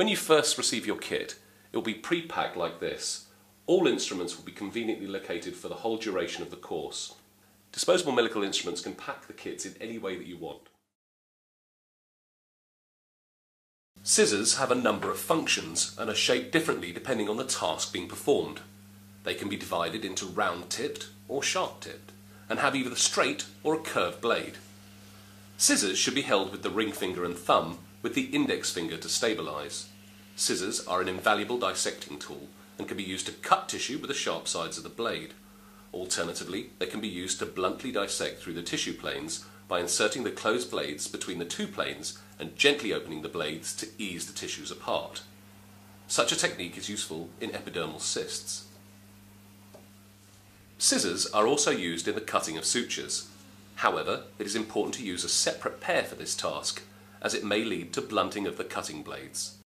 When you first receive your kit, it will be pre-packed like this. All instruments will be conveniently located for the whole duration of the course. Disposable medical instruments can pack the kits in any way that you want. Scissors have a number of functions and are shaped differently depending on the task being performed. They can be divided into round-tipped or sharp-tipped and have either a straight or a curved blade. Scissors should be held with the ring finger and thumb with the index finger to stabilise. Scissors are an invaluable dissecting tool and can be used to cut tissue with the sharp sides of the blade. Alternatively, they can be used to bluntly dissect through the tissue planes by inserting the closed blades between the two planes and gently opening the blades to ease the tissues apart. Such a technique is useful in epidermal cysts. Scissors are also used in the cutting of sutures. However, it is important to use a separate pair for this task, as it may lead to blunting of the cutting blades.